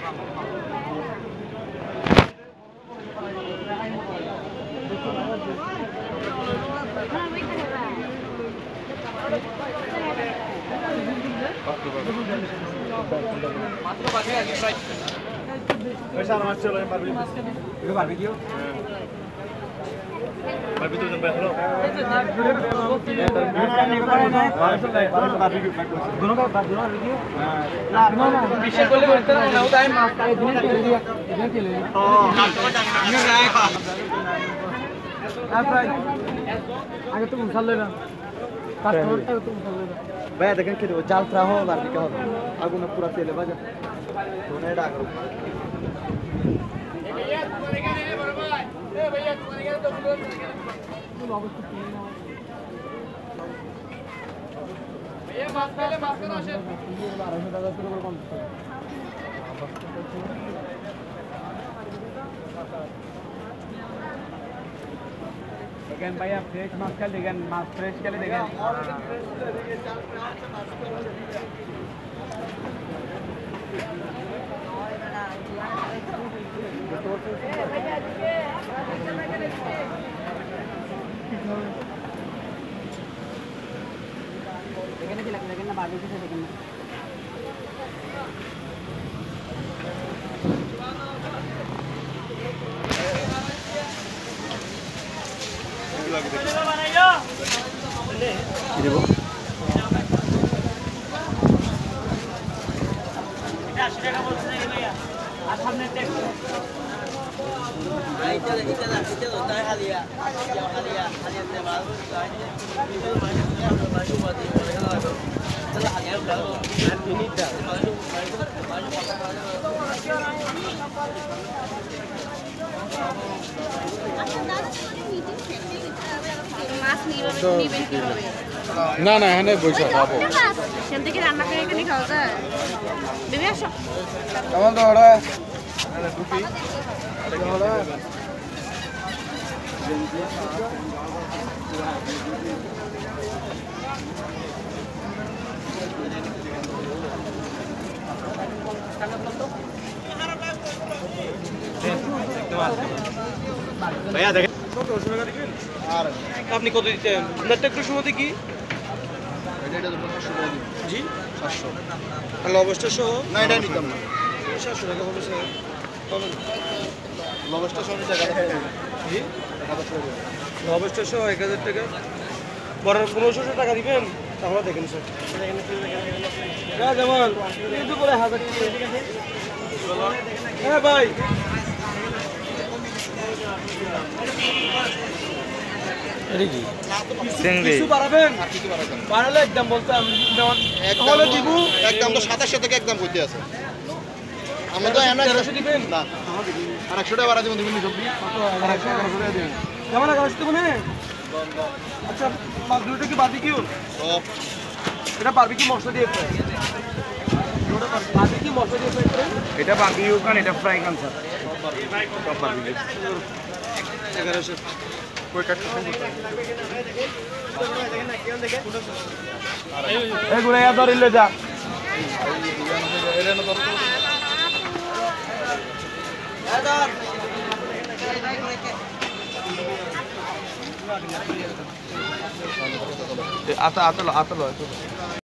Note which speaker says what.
Speaker 1: আগে তো উঠাল না কাস্টমারটা তো উঠাল না
Speaker 2: ভাইয়া দেখেন খেতে জাল ফ্রা হবে বারবিকে হবে আগুনে। পুরা তেলে ধনে ডাক
Speaker 1: আড়াইশো টাকা করে কম দেখেন ভাইয়া ফ্রেশ মাছ খেলে দেখেন কি লাগবে দেখেন না বাড়ি কিছু দেখেন না
Speaker 3: মাছ নিবেন কীভাবে
Speaker 4: না না এখানে বসে খাব।
Speaker 3: সেখান থেকে রান্না করে এখানে খাওয়া যায়। বেবি আসো।
Speaker 4: কেমন তো ওরা?
Speaker 2: ভাইয়া দেখেন।
Speaker 5: আপনি কত দিতেন? আপনারটা একটু সময় কি জি।
Speaker 4: সাতশো।
Speaker 5: আর লবস্টার সহ?
Speaker 4: না এটা নিতাম না।
Speaker 5: সাতশো টাকা হবে স্যার।
Speaker 4: লবস্টার
Speaker 5: সহ এক হাজার টাকা। বড় পনেরোশো টাকা দিবেন? তাহলে দেখেন স্যার। হ্যাঁ যেমন কিন্তু করে হাজার হ্যাঁ ভাই। কিছু বাড়াবেন? বাড়ালে একদম তাহলে দিব।
Speaker 4: একদম তো সাতাশশো থেকে একদম করতে আছে। আমরা তো এমন
Speaker 5: দিবেন?
Speaker 4: না। আর একশো টাকা বাড়া দিব দিবেন সবজি আর একশো এগারোশো টাকা দিবেন।
Speaker 5: কেমন আগে আসতে মনে আচ্ছা মাছ দুটো কি বাদি কিউ
Speaker 4: তো
Speaker 5: এটা পারবি কি মশলা দিয়ে ফ্রাই পারবি কি মশলা দিয়ে ফ্রাই
Speaker 2: এটা বারবিকিউ কান এটা ফ্রাই কান স্যার সব বারবিকিউ
Speaker 5: এগারোশো।
Speaker 4: কই কাটতে
Speaker 2: এগুলো ধরিলে যা। আতা আতলো আতলো